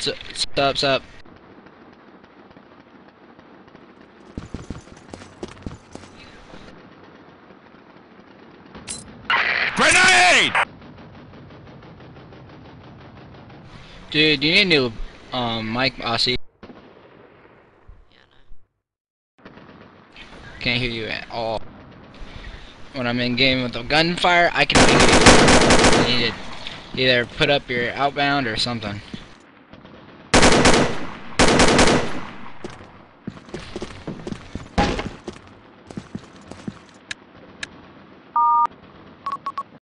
Stop! Stop! Grenade! Dude, you need a new um mic, Aussie. Can't hear you at all. When I'm in game with a gunfire, I can. You need to either put up your outbound or something.